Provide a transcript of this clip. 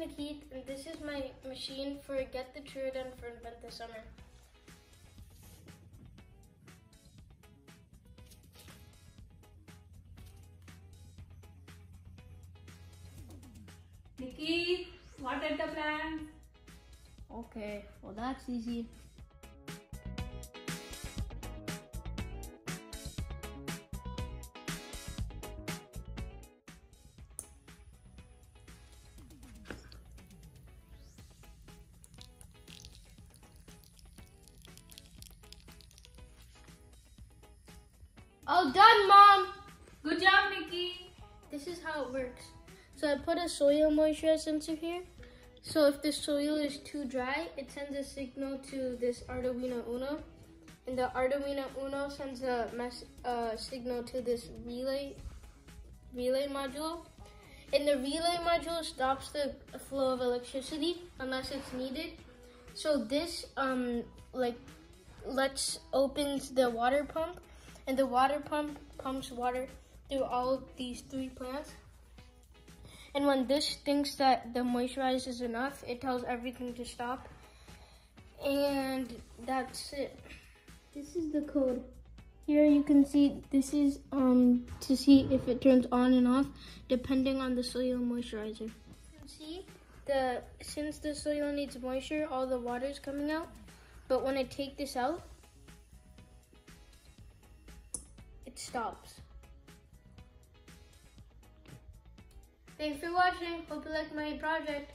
Nikit, and this is my machine for Get the Chore Done for Invent the Summer. Nikki, what are the plans? Okay, well that's easy. All done, Mom! Good job, Nikki. This is how it works. So I put a soil moisture sensor here. So if the soil is too dry, it sends a signal to this Arduino Uno. And the Arduino Uno sends a mess, uh, signal to this relay relay module. And the relay module stops the flow of electricity unless it's needed. So this um like lets opens the water pump and the water pump pumps water through all of these three plants. And when this thinks that the moisturize is enough, it tells everything to stop. And that's it. This is the code. Here you can see this is um to see if it turns on and off depending on the soil moisturizer. You can see the since the soil needs moisture, all the water is coming out. But when I take this out, it stops. Thanks for watching. Hope you like my project.